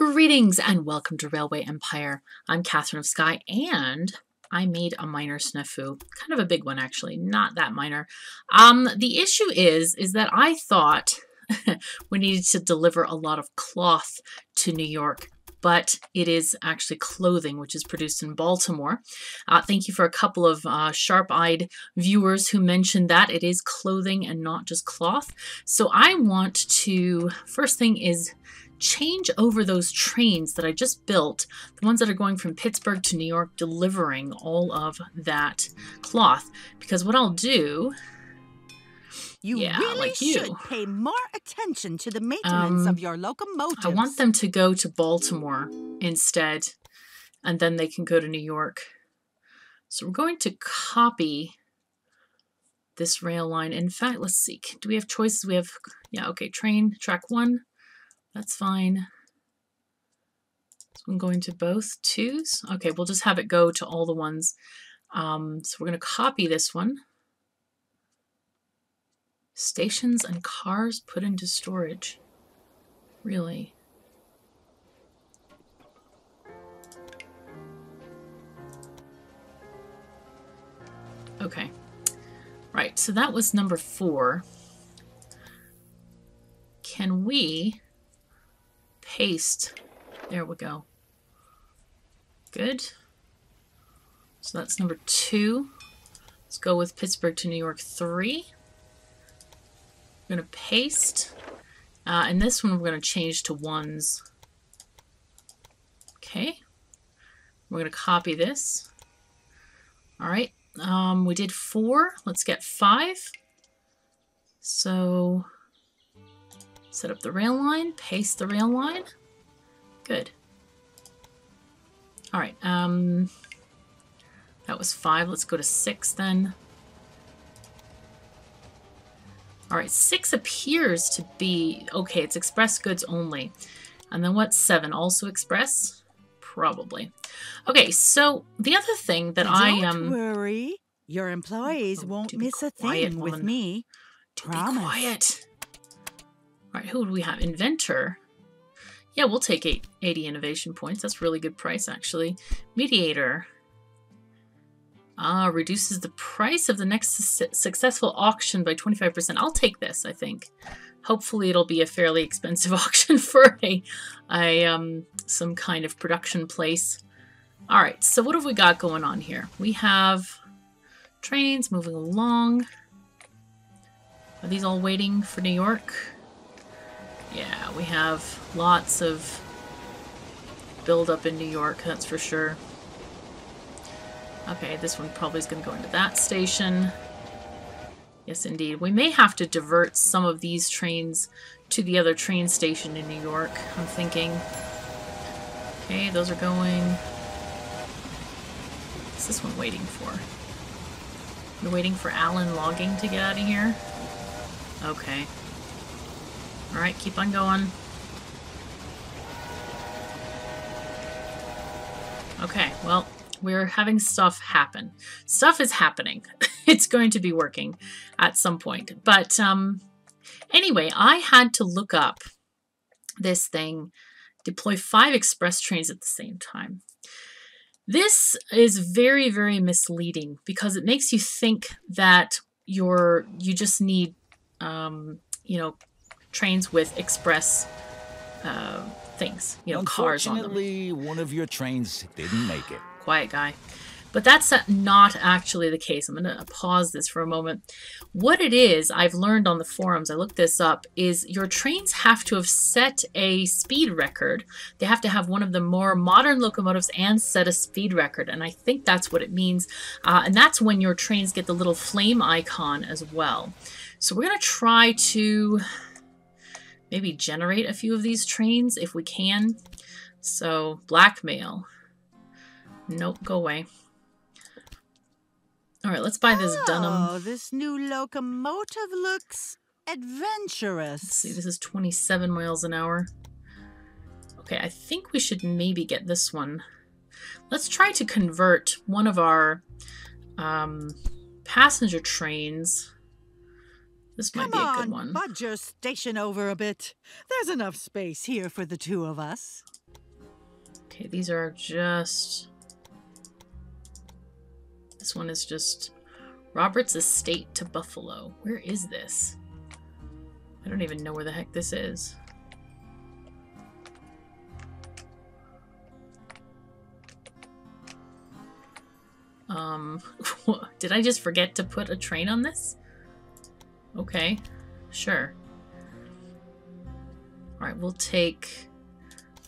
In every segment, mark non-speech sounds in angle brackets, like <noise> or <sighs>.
Greetings and welcome to Railway Empire. I'm Katherine of Sky and I made a minor snafu. Kind of a big one actually, not that minor. Um, the issue is, is that I thought <laughs> we needed to deliver a lot of cloth to New York but it is actually clothing, which is produced in Baltimore. Uh, thank you for a couple of uh, sharp-eyed viewers who mentioned that it is clothing and not just cloth. So I want to, first thing is change over those trains that I just built, the ones that are going from Pittsburgh to New York, delivering all of that cloth. Because what I'll do you yeah, really like you. should pay more attention to the maintenance Um, of your locomotives. I want them to go to Baltimore instead, and then they can go to New York. So we're going to copy this rail line. In fact, let's see. Do we have choices? We have, yeah, okay, train, track one. That's fine. So I'm going to both twos. Okay, we'll just have it go to all the ones. Um, so we're going to copy this one. Stations and cars put into storage. Really? Okay. Right, so that was number four. Can we paste? There we go. Good. So that's number two. Let's go with Pittsburgh to New York three. I'm going to paste. Uh, and this one we're going to change to ones. Okay. We're going to copy this. All right. Um, we did four. Let's get five. So set up the rail line, paste the rail line. Good. All right. Um, that was five. Let's go to six then. All right, six appears to be, okay, it's express goods only. And then what's seven? Also express? Probably. Okay, so the other thing that Don't I, um, worry. Your employees Oh, won't miss a quiet, thing with woman. me. to be quiet. All right, who do we have? Inventor. Yeah, we'll take eight, 80 innovation points. That's really good price, actually. Mediator. Ah, reduces the price of the next su- successful auction by 25%. I'll take this, I think. Hopefully it'll be a fairly expensive <laughs> auction for a, a um, some kind of production place. All right, so what have we got going on here? We have trains moving along. Are these all waiting for New York? Yeah, we have lots of build up in New York, that's for sure. Okay, this one probably is going to go into that station. Yes, indeed. We may have to divert some of these trains to the other train station in New York, I'm thinking. Okay, those are going. What's this one waiting for? You're waiting for Alan logging to get out of here? Okay. Alright, keep on going. Okay, well, we're having stuff happen. Stuff is happening. <laughs> it's going to be working at some point. But um, anyway, I had to look up this thing, deploy five express trains at the same time. This is very, very misleading because it makes you think that you're you just need um, you know trains with express uh, things, you know, cars on them. Unfortunately, one of your trains didn't make it. quiet guy. But that's not actually the case. I'm going to pause this for a moment. What it is, I've learned on the forums, I looked this up, is your trains have to have set a speed record. They have to have one of the more modern locomotives and set a speed record. And I think that's what it means. Uh, and that's when your trains get the little flame icon as well. So we're going to try to maybe generate a few of these trains if we can. So blackmail. Nope, go away. All right, let's buy this Oh, Dunham. Oh, this new locomotive looks adventurous. Let's see, this is 27 miles an hour. Okay, I think we should maybe get this one. Let's try to convert one of our um, passenger trains. This might Come be a on, good one. budge your station over a bit. There's enough space here for the two of us. Okay, these are just. This one is just Robert's Estate to Buffalo. Where is this? I don't even know where the heck this is. Um, <laughs> did I just forget to put a train on this? Okay, sure. Alright, we'll take...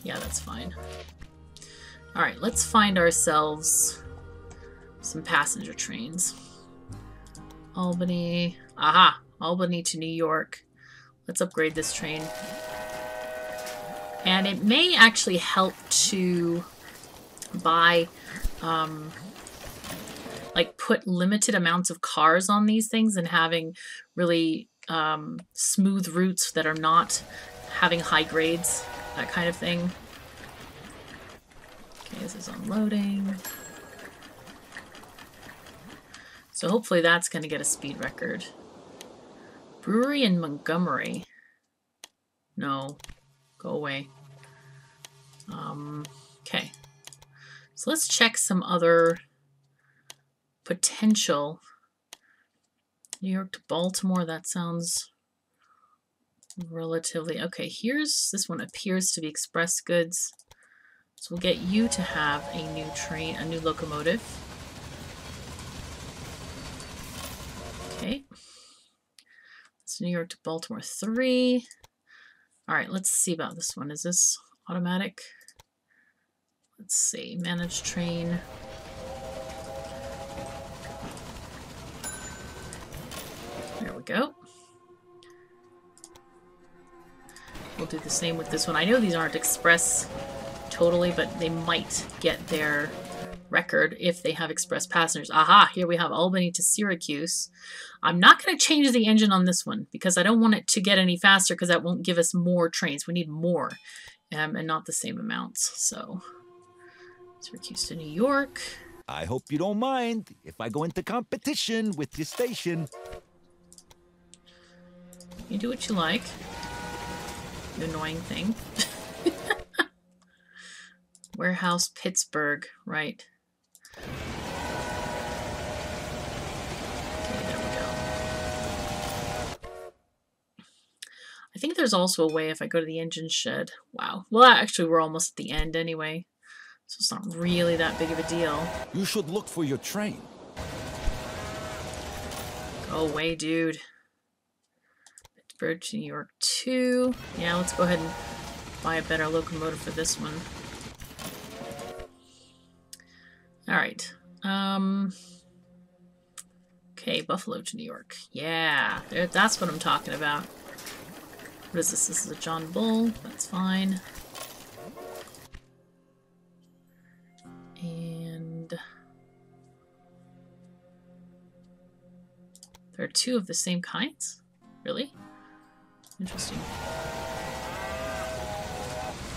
Yeah, that's fine. Alright, let's find ourselves some passenger trains. Albany... Aha! Albany to New York. Let's upgrade this train. And it may actually help to buy um, like put limited amounts of cars on these things and having really um, smooth routes that are not having high grades, that kind of thing. Okay, this is unloading. So hopefully that's going to get a speed record. Brewery in Montgomery. No. Go away. Um, okay. So let's check some other potential. New York to Baltimore, that sounds relatively... Okay, here's... This one appears to be express goods. So we'll get you to have a new train, a new locomotive. Okay. It's New York to Baltimore 3. Alright, let's see about this one. Is this automatic? Let's see. Manage train. Go. We'll do the same with this one. I know these aren't express totally, but they might get their record if they have express passengers. Aha, here we have Albany to Syracuse. I'm not going to change the engine on this one because I don't want it to get any faster because that won't give us more trains. We need more um, and not the same amounts. So Syracuse to New York. I hope you don't mind if I go into competition with your station. You do what you like. You annoying thing. <laughs> Warehouse, Pittsburgh. Right. Okay, there we go. I think there's also a way if I go to the engine shed. Wow. Well, actually, we're almost at the end anyway. So it's not really that big of a deal. You should look for your train. Go away, dude. To New York 2. Yeah, let's go ahead and buy a better locomotive for this one. Alright. Um... Okay, Buffalo to New York. Yeah, that's what I'm talking about. What is this? This is a John Bull. That's fine. And... There are two of the same kinds? Really? Interesting.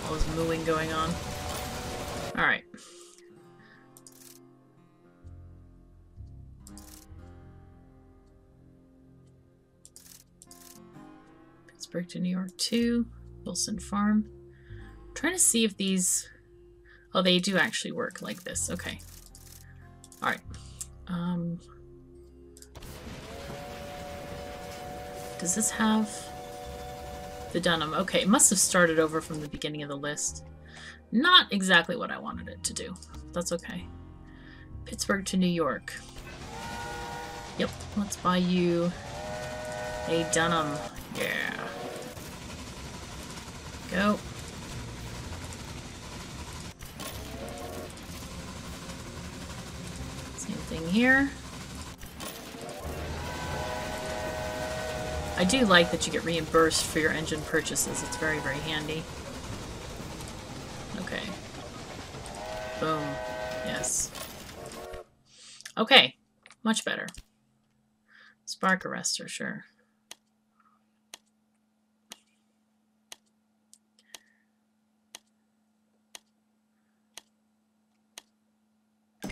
All this mooing going on. Alright. Pittsburgh to New York 2. Wilson Farm. I'm trying to see if these... Oh, they do actually work like this. Okay. Alright. Um... Does this have the Dunham? Okay, it must have started over from the beginning of the list. Not exactly what I wanted it to do. That's okay. Pittsburgh to New York. Yep, let's buy you a Dunham. Yeah. Go. Same thing here. I do like that you get reimbursed for your engine purchases. It's very, very handy. Okay. Boom. Yes. Okay. Much better. Spark arrestor, sure.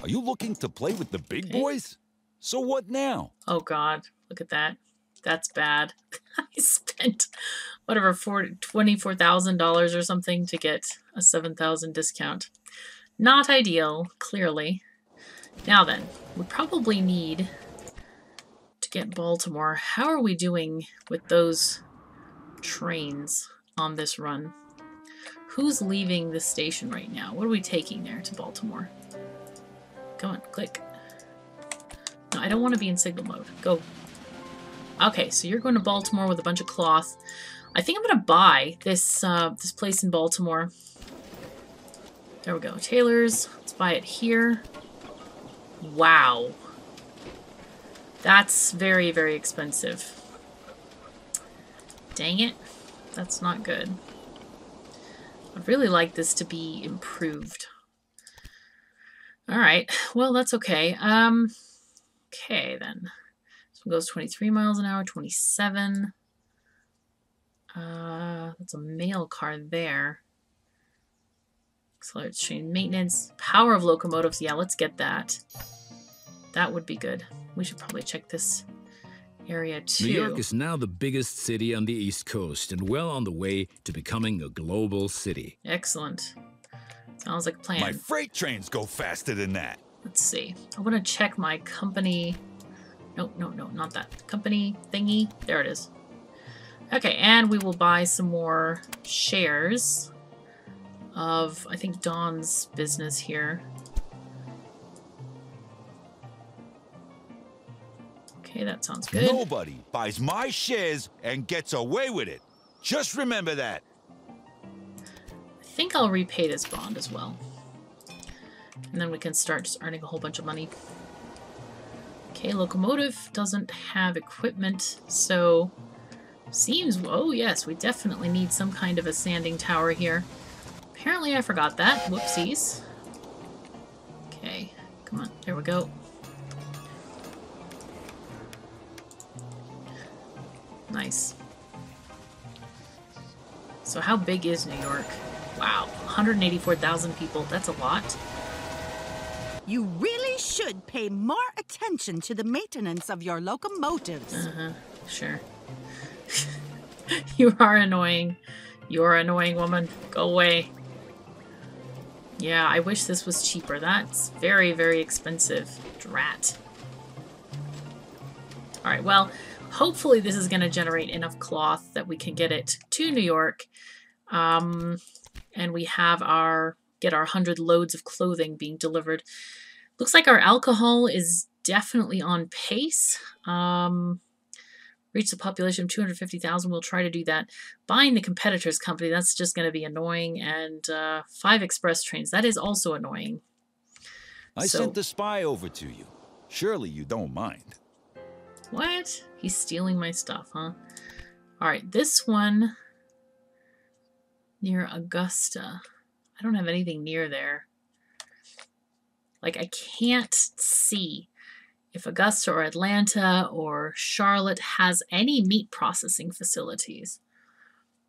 Are you looking to play with the big Okay. boys? So what now? Oh god, look at that. That's bad. <laughs> I spent whatever, for $24,000 or something to get a 7,000 discount. Not ideal, clearly. Now then, we probably need to get Baltimore. How are we doing with those trains on this run? Who's leaving the station right now? What are we taking there to Baltimore? Come on, click. No, I don't want to be in signal mode. Go. Okay, so you're going to Baltimore with a bunch of cloth. I think I'm going to buy this uh, this place in Baltimore. There we go. Taylor's. Let's buy it here. Wow. That's very, very expensive. Dang it. That's not good. I'd really like this to be improved. Alright, well, that's okay. Um, okay, then. This one goes 23 miles an hour, 27. Uh, that's a mail car there. Accelerates train maintenance. Power of locomotives. Yeah, let's get that. That would be good. We should probably check this area too. New York is now the biggest city on the East Coast and well on the way to becoming a global city. Excellent. Sounds like a plan. My freight trains go faster than that. Let's see. I want to check my company. No, no, no, not that. Company thingy. There it is. Okay, and we will buy some more shares of, I think, Dawn's business here. Okay, that sounds good. Nobody buys my shares and gets away with it. Just remember that. I think I'll repay this bond as well. And then we can start just earning a whole bunch of money. Okay, locomotive doesn't have equipment, so seems, oh yes, we definitely need some kind of a sanding tower here. Apparently I forgot that. Whoopsies. Okay, come on, there we go. Nice. So how big is New York? Wow, 184,000 people. That's a lot. You really should pay more attention to the maintenance of your locomotives. Uh-huh, sure. <laughs> you are annoying. You're annoying woman. Go away. Yeah, I wish this was cheaper. That's very, very expensive. Drat. Alright, well, hopefully this is going to generate enough cloth that we can get it to New York. Um, and we have our get our 100 loads of clothing being delivered. Looks like our alcohol is definitely on pace. Um, reach the population of 250,000. We'll try to do that. Buying the competitor's company, that's just going to be annoying. And uh, five express trains, that is also annoying. I So- sent the spy over to you. Surely you don't mind. What? He's stealing my stuff, huh? Alright, this one near Augusta. I don't have anything near there. Like, I can't see if Augusta or Atlanta or Charlotte has any meat processing facilities.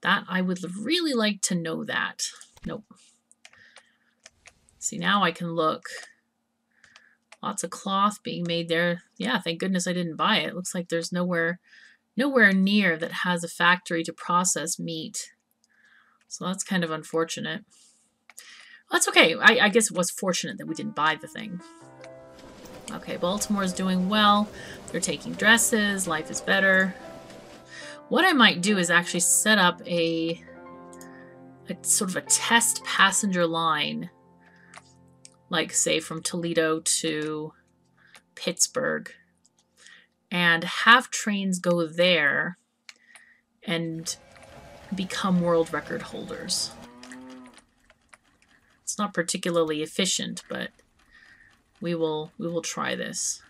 That I would really like to know that. Nope. See, now I can look. Lots of cloth being made there. Yeah, thank goodness I didn't buy it. Looks like there's nowhere nowhere near that has a factory to process meat. So that's kind of unfortunate. That's okay. I, I guess it was fortunate that we didn't buy the thing. Okay, Baltimore's doing well. They're taking dresses. Life is better. What I might do is actually set up a, a sort of a test passenger line, like say from Toledo to Pittsburgh, and have trains go there and become world record holders. It's not particularly efficient, but we will we will try this.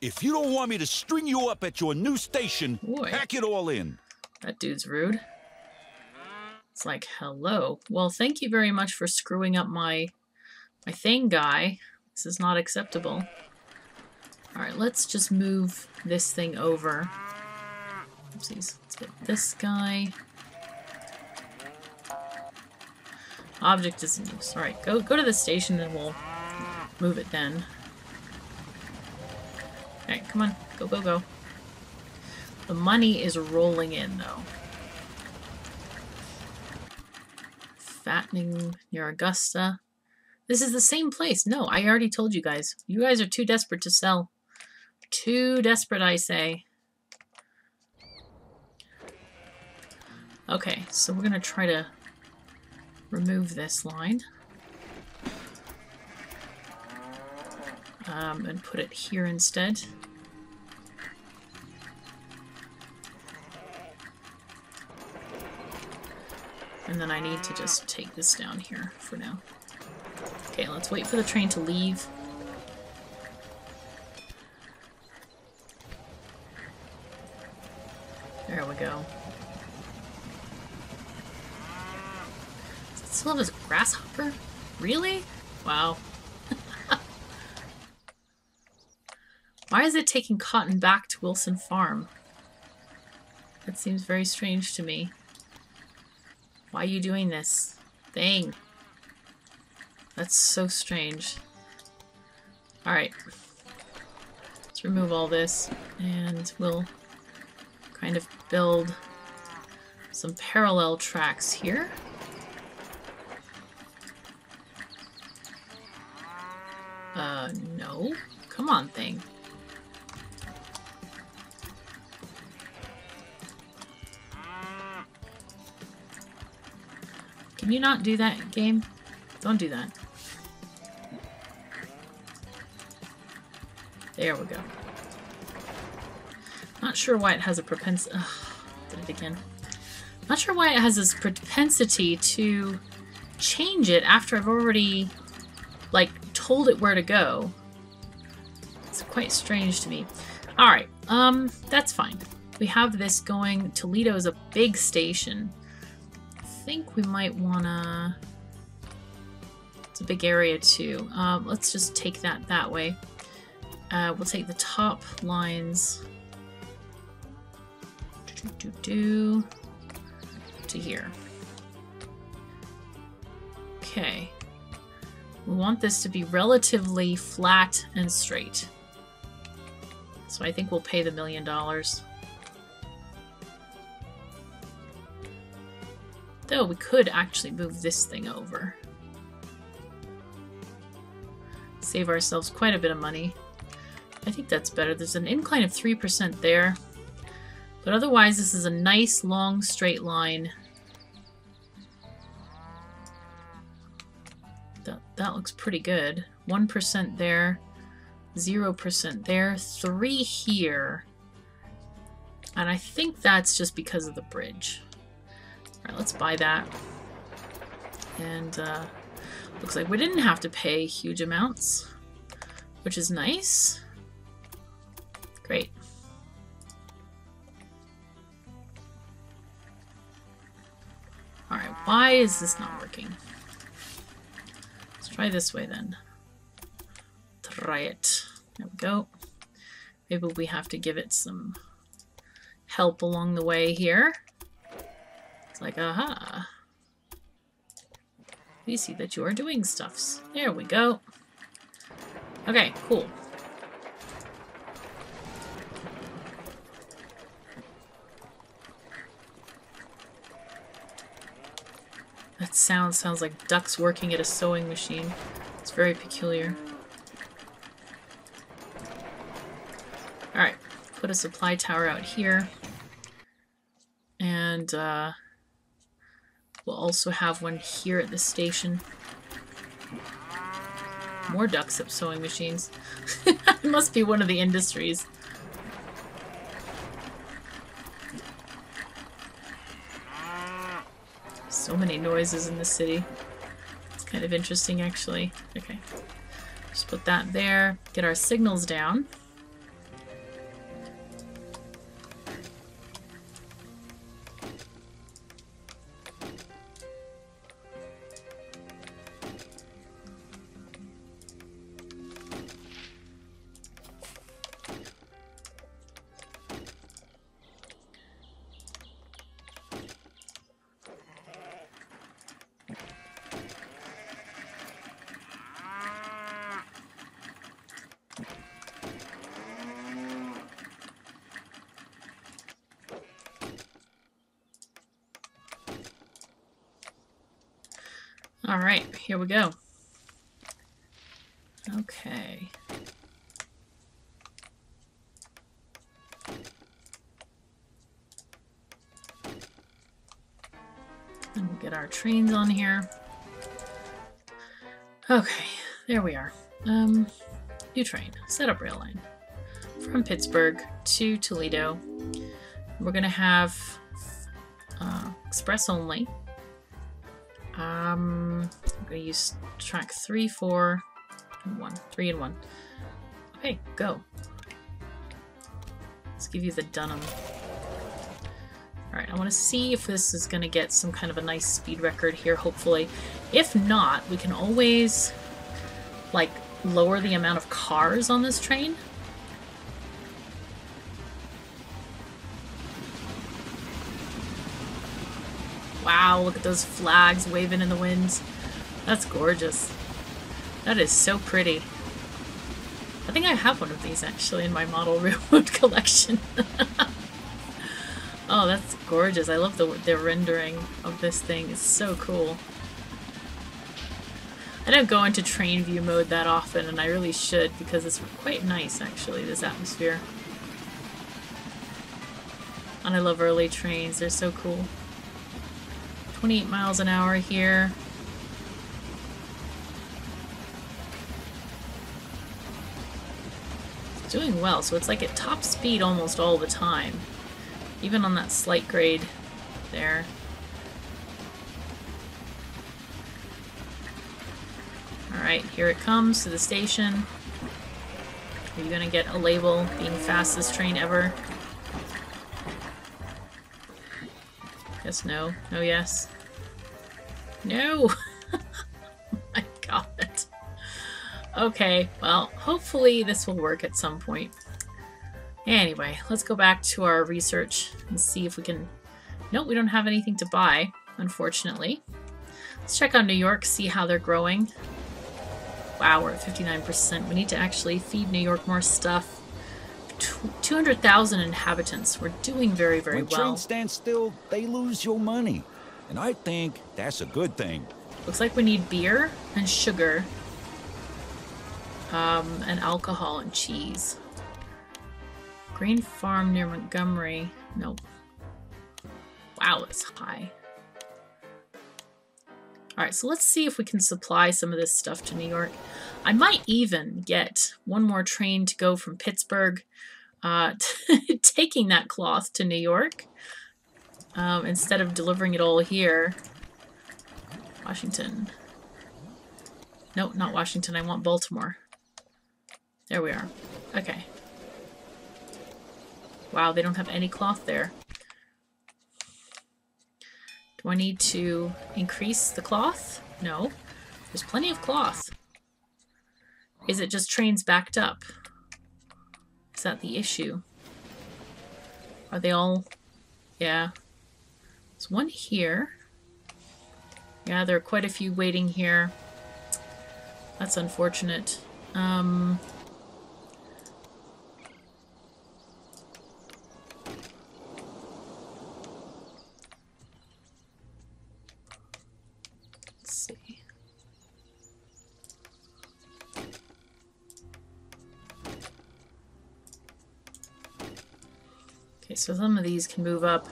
If you don't want me to string you up at your new station, Boy. pack it all in. That dude's rude. It's like, hello. Well, thank you very much for screwing up my my thing, guy. This is not acceptable. Alright, let's just move this thing over. Oopsies. Let's get this guy. Object is in use. Alright, go go to the station and we'll move it then. Alright, come on. Go, go, go. The money is rolling in, though. fattening near Augusta. This is the same place. No, I already told you guys. You guys are too desperate to sell. Too desperate, I say. Okay, so we're going to try to remove this line. Um, and put it here instead. And then I need to just take this down here for now. Okay, let's wait for the train to leave. There we go. Have this grasshopper? Really? Wow. <laughs> Why is it taking cotton back to Wilson Farm? That seems very strange to me. Why are you doing this? Thing. That's so strange. Alright. Let's remove all this and we'll kind of build some parallel tracks here. Uh, no. Come on, thing. Can you not do that, game? Don't do that. There we go. Not sure why it has a propensity... Did it again. Not sure why it has this propensity to change it after I've already, like, told it where to go. It's quite strange to me. Alright, um, that's fine. We have this going. Toledo is a big station I think we might wanna... It's a big area too. Um, let's just take that that way. Uh, we'll take the top lines do, do, do, to here. Okay. We want this to be relatively flat and straight. So I think we'll pay the million dollars. Though we could actually move this thing over. Save ourselves quite a bit of money. I think that's better. There's an incline of 3% there. But otherwise, this is a nice, long, straight line. That, looks pretty good. 1% there, 0% there, 3 here. And I think that's just because of the bridge. Alright, let's buy that. And uh, looks like we didn't have to pay huge amounts, which is nice. Great. Alright, why is this not working? Try this way then. Try it. There we go. Maybe we have to give it some help along the way here It's like, aha. We see that you are doing stuffs. There we go. Okay, cool. That sound sounds like ducks working at a sewing machine. It's very peculiar. Alright, put a supply tower out here. And, uh, We'll also have one here at the station. More ducks up sewing machines. <laughs> it must be one of the industries. So many noises in the city. It's kind of interesting, actually. Okay. Just put that there. Get our signals down. Go. Okay. And we'll get our trains on here. Okay, there we are. Um, new train. Set up rail line. From Pittsburgh to Toledo. We're gonna have uh, express only. Um, I'm gonna use track three, four, and one. Three and one. Okay, go. Let's give you the Dunham. Alright, I want to see if this is going to get some kind of a nice speed record here, hopefully. If not, we can always, like, lower the amount of cars on this train. Wow, look at those flags waving in the wind. That's gorgeous. That is so pretty. I think I have one of these actually in my model <laughs> railroad collection. <laughs> oh, that's gorgeous. I love the, the rendering of this thing. It's so cool. I don't go into train view mode that often, and I really should because it's quite nice actually, this atmosphere. And I love early trains. They're so cool. 28 miles an hour here. Doing well, so it's like at top speed almost all the time. Even on that slight grade there. Alright, here it comes to the station. Are you gonna get a label being fastest train ever? Guess no. No yes. No! <laughs> Okay, well, hopefully this will work at some point. Anyway, let's go back to our research and see if we can... Nope, we don't have anything to buy, unfortunately. Let's check on New York, see how they're growing. Wow, we're at 59%. We need to actually feed New York more stuff. 200,000 inhabitants. We're doing very, very when well. trains stand still, they lose your money. And I think that's a good thing. Looks like we need beer and sugar. Um, and alcohol and cheese. Grain farm near Montgomery. Nope. Wow, it's high. Alright, so let's see if we can supply some of this stuff to New York. I might even get one more train to go from Pittsburgh, uh, <laughs> taking that cloth to New York um, instead of delivering it all here. Washington. Nope, not Washington. I want Baltimore. There we are. Okay. Wow, they don't have any cloth there. Do I need to increase the cloth? No. There's plenty of cloth. Is it just trains backed up? Is that the issue? Are they all... Yeah. There's one here. Yeah, there are quite a few waiting here. That's unfortunate. Um... so some of these can move up.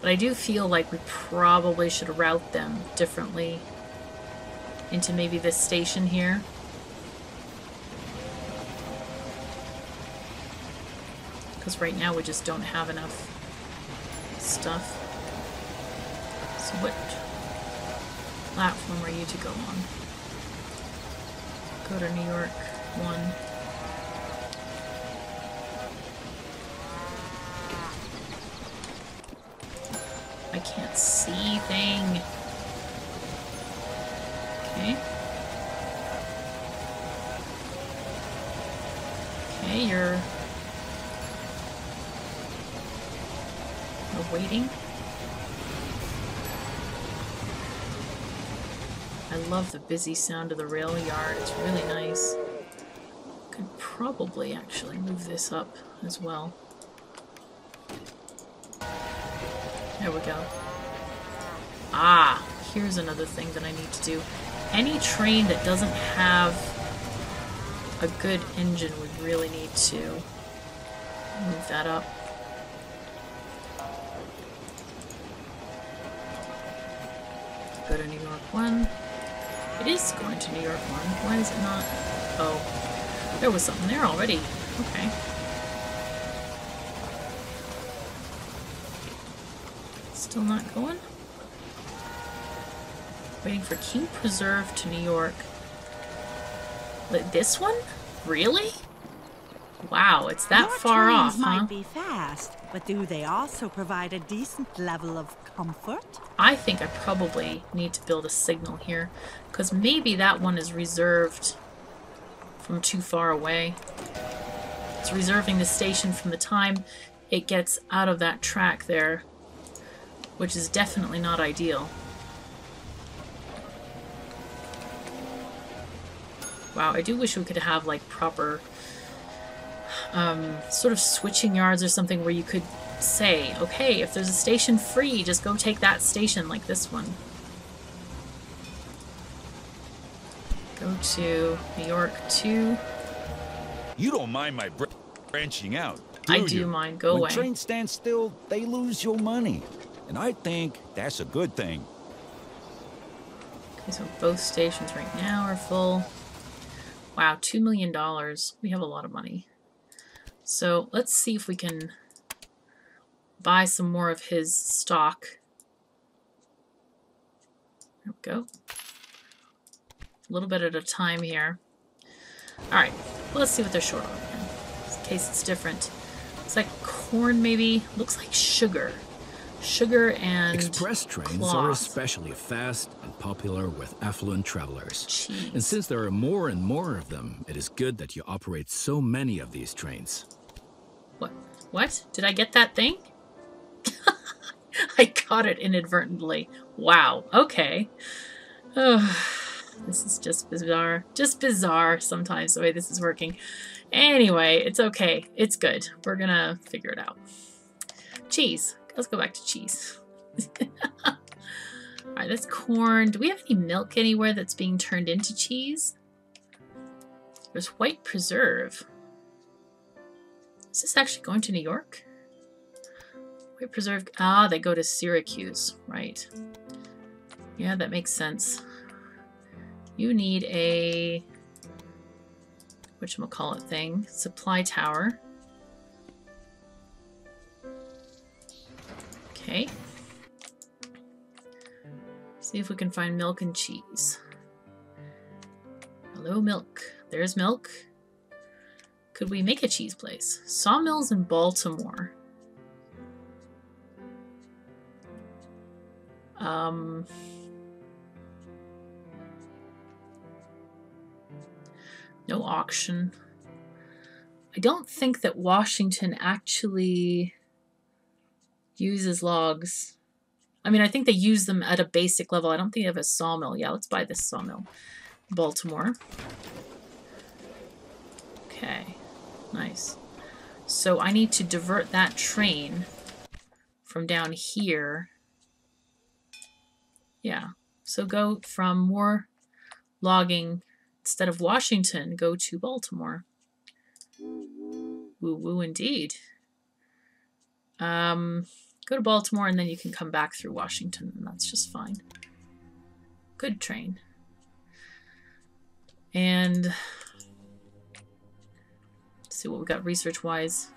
But I do feel like we probably should route them differently into maybe this station here. Because right now we just don't have enough stuff. So what platform are you to go on? Go to New York 1. Can't see thing. Okay. Okay, you're... You're waiting. I love the busy sound of the rail yard. It's really nice. Could probably actually move this up as well. There we go. Ah, here's another thing that I need to do. Any train that doesn't have a good engine would really need to move that up. Go to New York 1. It is going to New York 1. Why is it not? Oh, there was something there already. Okay. Still not going? Waiting for King Preserve to New York. But this one? Really? Wow, it's that Your far off, might huh? be fast, but do they also provide a decent level of comfort? I think I probably need to build a signal here, because maybe that one is reserved from too far away. It's reserving the station from the time it gets out of that track there, which is definitely not ideal. Wow, I do wish we could have like proper um, sort of switching yards or something where you could say, okay, if there's a station free, just go take that station like this one. Go to New York 2. You don't mind my br- branching out, do I you? do mind. Go when away. trains stand still, they lose your money. And I think that's a good thing. Okay, so both stations right now are full. Wow, $2 million. We have a lot of money. So let's see if we can buy some more of his stock. There we go. A little bit at a time here. Alright, let's see what they're short on. In case it's different. It's like corn maybe. Looks like sugar. Sugar and Express trains are especially fast and popular with affluent travelers. cheese. And since there are more and more of them, it is good that you operate so many of these trains. What? What? Did I get that thing? <laughs> I caught it inadvertently. Wow. Okay. Oh, <sighs> this is just bizarre. Just bizarre sometimes the way this is working. Anyway, it's okay. It's good. We're gonna figure it out. Cheese. Let's go back to cheese. <laughs> Alright, that's corn. Do we have any milk anywhere that's being turned into cheese? There's white preserve. Is this actually going to New York? White preserve. Ah, they go to Syracuse. Right. Yeah, that makes sense. You need a whatchamacallit thing. Supply tower. Okay. See if we can find milk and cheese. Hello, milk. There's milk. Could we make a cheese place? Sawmills in Baltimore. Um. No auction. I don't think that Washington actually uses logs. I mean, I think they use them at a basic level. I don't think they have a sawmill. Yeah, let's buy this sawmill. Baltimore. Okay, nice. So I need to divert that train from down here. Yeah, so go from more logging instead of Washington, go to Baltimore. Woo woo indeed. Um, go to Baltimore and then you can come back through Washington, and that's just fine. Good train. And see what we got research wise.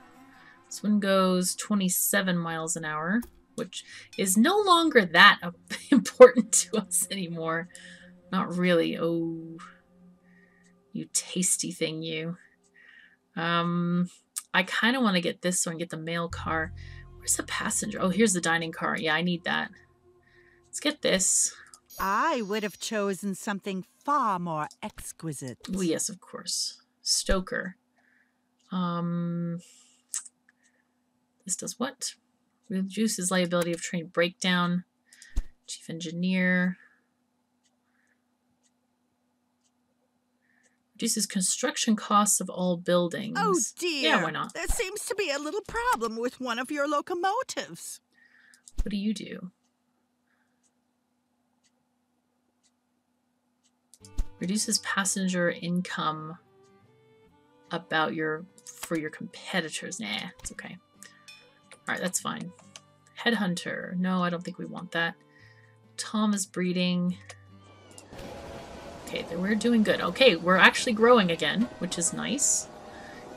This one goes 27 miles an hour, which is no longer that <laughs> important to us anymore. Not really. Oh, you tasty thing, you. Um, I kind of want to get this one, get the mail car. Where's the passenger? Oh, here's the dining car. Yeah, I need that. Let's get this. I would have chosen something far more exquisite. Oh, yes, of course. Stoker. Um, this does what? Reduces liability of train breakdown. Chief engineer. Reduces construction costs of all oh, buildings. Oh dear. Yeah, why not? There seems to be a little problem with one of your locomotives. What do you do? Reduces passenger income about your for your competitors. Nah, it's okay. Alright, that's fine. Headhunter. No, I don't think we want that. Tom is breeding. Okay, we're doing good. Okay, we're actually growing again, which is nice.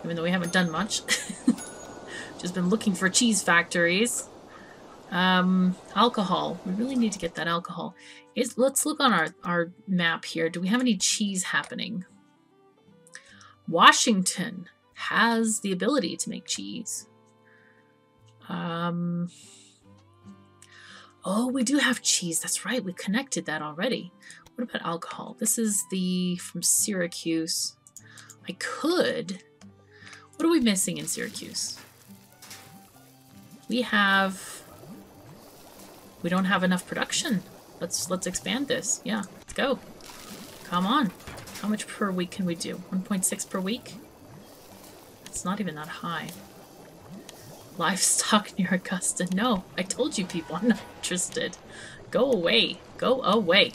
Even though we haven't done much. <laughs> Just been looking for cheese factories. Um, alcohol. We really need to get that alcohol. Is let's look on our, our map here. Do we have any cheese happening? Washington has the ability to make cheese. Um, oh, we do have cheese. That's right. We connected that already. What about alcohol? This is the from Syracuse. I could. What are we missing in Syracuse? We have we don't have enough production. Let's let's expand this. Yeah, let's go. Come on. How much per week can we do? 1.6 per week? It's not even that high. Livestock <laughs> near Augusta. No, I told you people I'm not interested. Go away. Go away.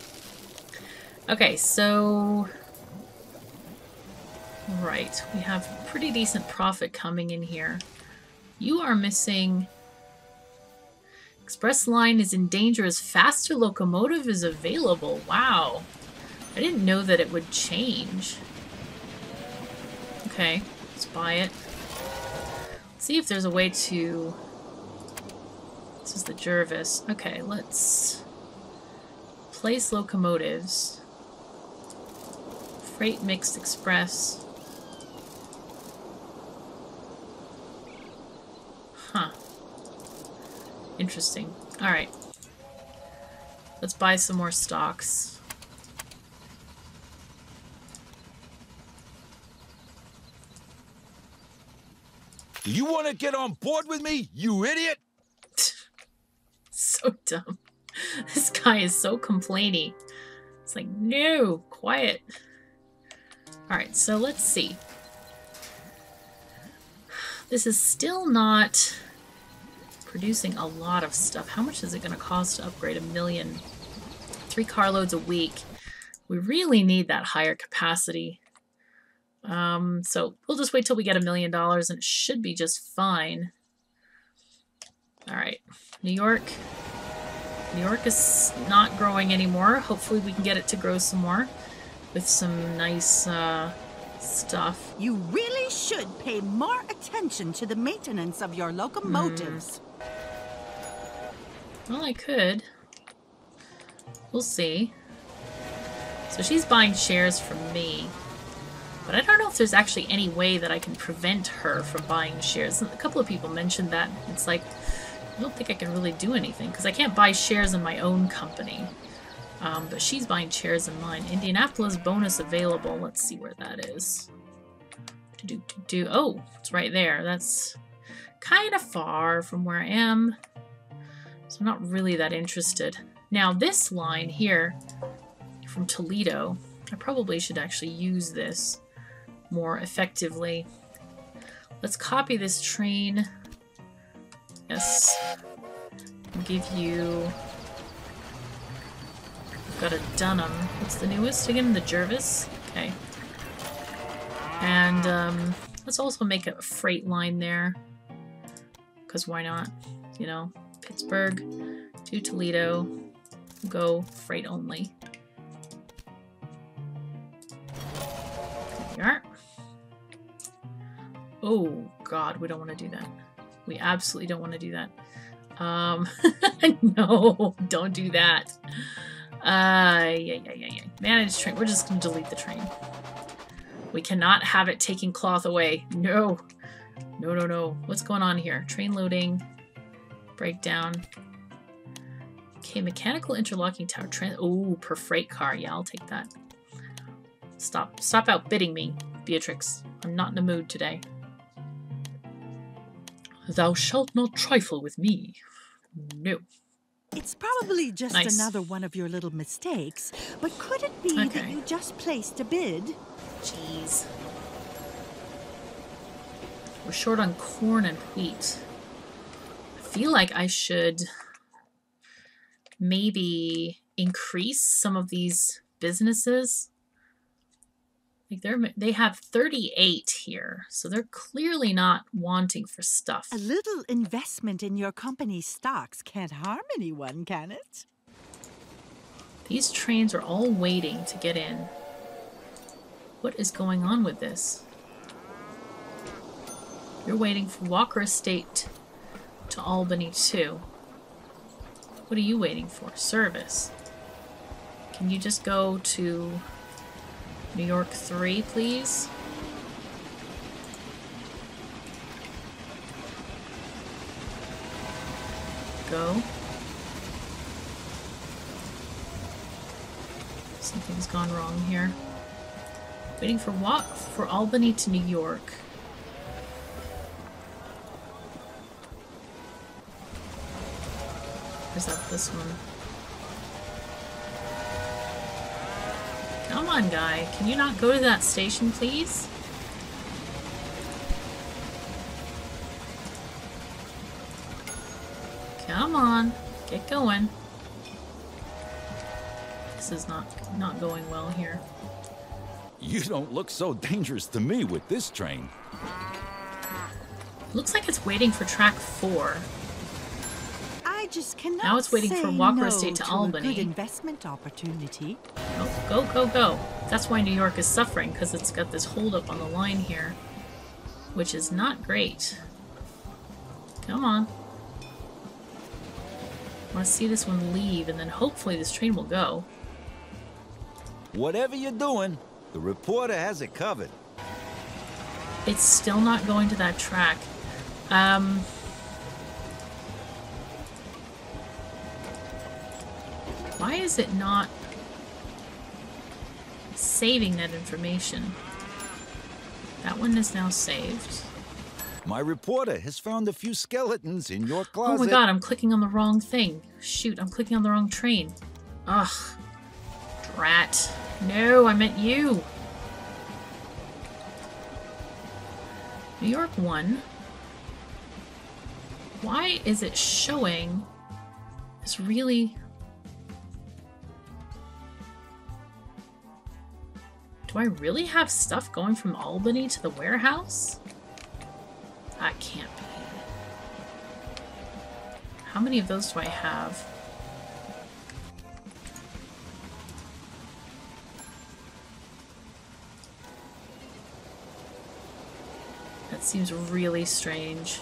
Okay, so... Right, we have pretty decent profit coming in here. You are missing Express line is in danger as faster locomotive is available. Wow. I didn't know that it would change. Okay, let's buy it. Let's see if there's a way to... This is the Jervis. Okay, let's place locomotives. Freight mixed express. Huh. Interesting. Alright. Let's buy some more stocks. Do you want to get on board with me, you idiot? <laughs> so dumb. <laughs> This guy is so complainy. It's like, no, quiet. Alright, so let's see. This is still not producing a lot of stuff. How much is it going to cost to upgrade a million? Three carloads a week. We really need that higher capacity. Um, so we'll just wait till we get a million dollars and it should be just fine. All right, New York. New York is not growing anymore. Hopefully we can get it to grow some more with some nice uh, stuff. You really should pay more attention to the maintenance of your locomotives. Mm. Well, I could. We'll see. So she's buying shares from me. But I don't know if there's actually any way that I can prevent her from buying shares. A couple of people mentioned that. It's like, I don't think I can really do anything because I can't buy shares in my own company. Um, but she's buying chairs in mine. Indianapolis bonus available. Let's see where that is. Do, do, do. Oh, it's right there. That's kind of far from where I am. So I'm not really that interested. Now this line here from Toledo, I probably should actually use this more effectively. Let's copy this train. Yes. Give you... Got a Dunham. What's the newest again? The Jervis? Okay. And um, let's also make a freight line there. Because why not? You know, Pittsburgh to Toledo. Go freight only. There we are. Oh, God, we don't want to do that. We absolutely don't want to do that. Um, <laughs> no, don't do that. Uh, yeah, yeah, yeah, yeah. Manage train. We're just going to delete the train. We cannot have it taking cloth away. No. No, no, no. What's going on here? Train loading breakdown. Okay, mechanical interlocking tower. Trans oh, per freight car. Yeah, I'll take that. Stop. Stop outbidding me, Beatrix. I'm not in the mood today. Thou shalt not trifle with me. No. It's probably just nice. another one of your little mistakes, but could it be okay. that you just placed a bid? Jeez. We're short on corn and wheat I feel like I should maybe increase some of these businesses. Like they're they have 38 here, so they're clearly not wanting for stuff. A little investment in your company's stocks can't harm anyone, can it? These trains are all waiting to get in. What is going on with this? You're waiting for Walker Estate to Albany too. What are you waiting for? Service. Can you just go to New York 3, please? Go. Something's gone wrong here. Waiting for what? For Albany to New York. Is that this one? On, guy. Can you not go to that station, please? Come on. Get going. This is not not going well here. You don't look so dangerous to me with this train. Looks like it's waiting for track four. I just cannot Now it's waiting for Walker no Estate to a Albany. good investment opportunity. Oh, go, go, go. That's why New York is suffering, because it's got this holdup on the line here. Which is not great. Come on. I want to see this one leave, and then hopefully this train will go. Whatever you're doing, the reporter has it covered. It's still not going to that track. Um... Why is it not saving that information? That one is now saved. My reporter has found a few skeletons in your closet. Oh my god, I'm clicking on the wrong thing. Shoot, I'm clicking on the wrong train. Ugh. Drat. No, I meant you. New York 1. Why is it showing this really... Do I really have stuff going from Albany to the warehouse? That can't be. How many of those do I have? That seems really strange.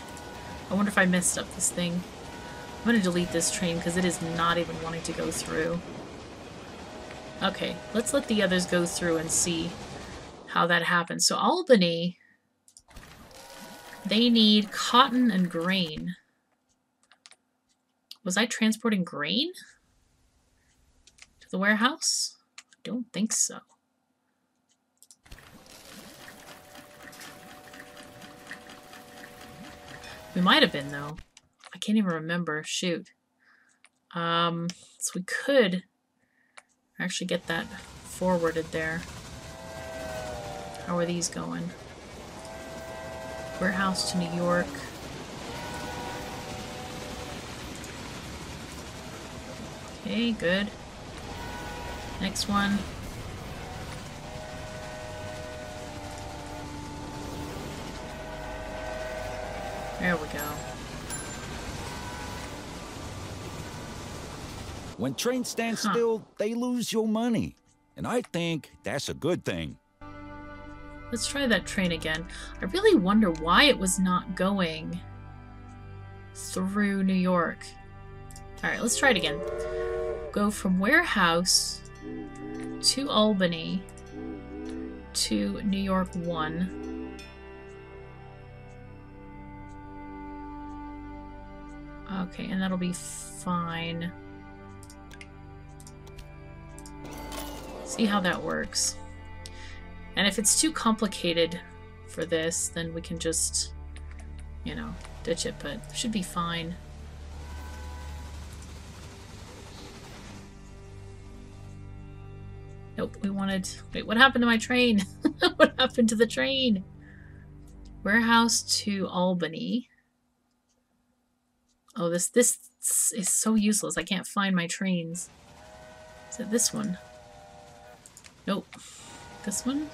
I wonder if I messed up this thing. I'm to delete this train because it is not even wanting to go through. Okay, let's let the others go through and see how that happens. So Albany, they need cotton and grain. Was I transporting grain to the warehouse? I don't think so. We might have been, though. I can't even remember. Shoot. Um, so we could actually get that forwarded there. How are these going? Warehouse to New York. Okay, good. Next one. There we go. When trains stand Huh. still, they lose your money. And I think that's a good thing. Let's try that train again. I really wonder why it was not going through New York. Alright, let's try it again. Go from warehouse to Albany to New York 1. Okay, and that'll be fine. See how that works. And if it's too complicated for this, then we can just, you know, ditch it, but it should be fine. Nope, we wanted... Wait, what happened to my train? <laughs> what happened to the train? Warehouse to Albany. Oh, this this is so useless. I can't find my trains. Is it this one? Nope. This one?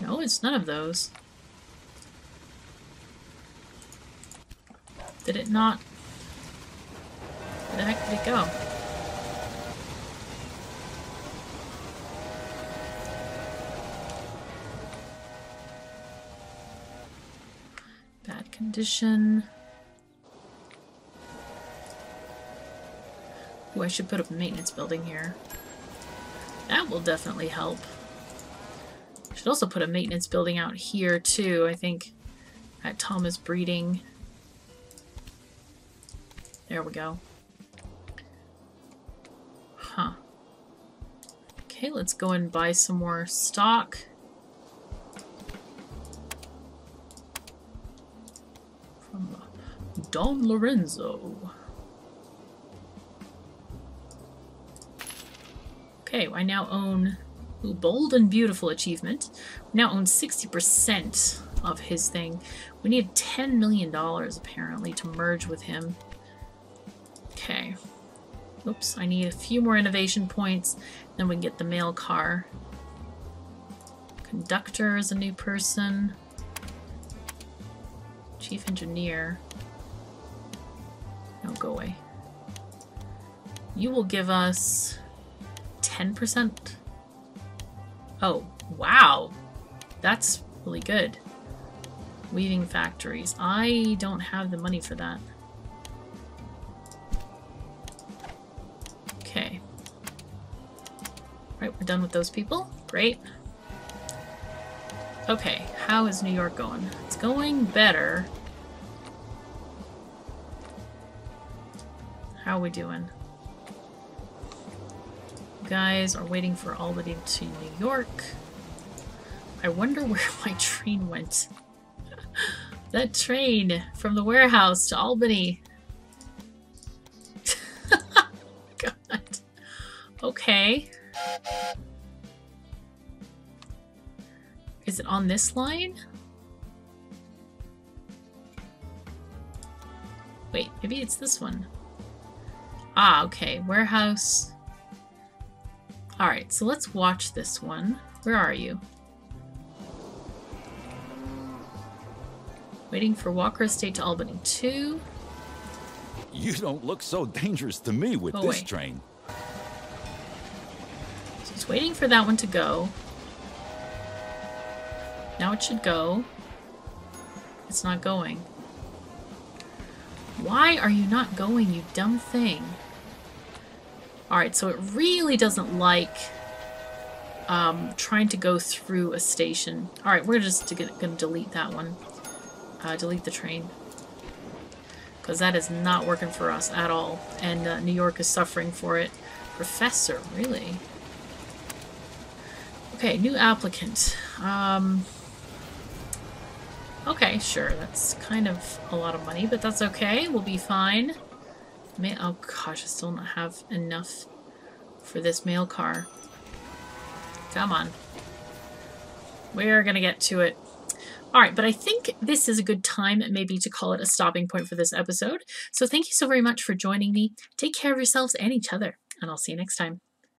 No, it's none of those. Did it not? Where the heck did it go? Bad condition. Ooh, I should put up a maintenance building here. That will definitely help. Should also put a maintenance building out here too, I think. At Thomas Breeding. There we go. Huh. Okay, let's go and buy some more stock. From Don Lorenzo. I now own ooh, Bold and Beautiful achievement. We now own 60% of his thing. We need $10 million, apparently, to merge with him. Okay. Oops, I need a few more innovation points, then we can get the mail car. Conductor is a new person. Chief engineer. No, go away. You will give us 10%? Oh, wow. That's really good. Weaving factories. I don't have the money for that. Okay. Right, we're done with those people. Great. Okay, how is New York going? It's going better. How are we doing? Guys are waiting for Albany to New York. I wonder where <laughs> my train went. <laughs> that train from the warehouse to Albany. <laughs> God. Okay. Is it on this line? Wait, maybe it's this one. Ah, okay. Warehouse. Alright, so let's watch this one. Where are you? Waiting for Walker Estate to Albany 2. You don't look so dangerous to me with Oh, this wait. train. So it's waiting for that one to go. Now it should go. It's not going. Why are you not going, you dumb thing? Alright, so it really doesn't like um, trying to go through a station. Alright, we're just going to delete that one. Uh, delete the train. Because that is not working for us at all. And uh, New York is suffering for it. Professor, really? Okay, new applicant. Um, okay, sure, that's kind of a lot of money, but that's okay. We'll be fine. May oh gosh, I still don't have enough for this mail car. Come on. We're gonna get to it. Alright, but I think this is a good time maybe to call it a stopping point for this episode. So thank you so very much for joining me. Take care of yourselves and each other, and I'll see you next time.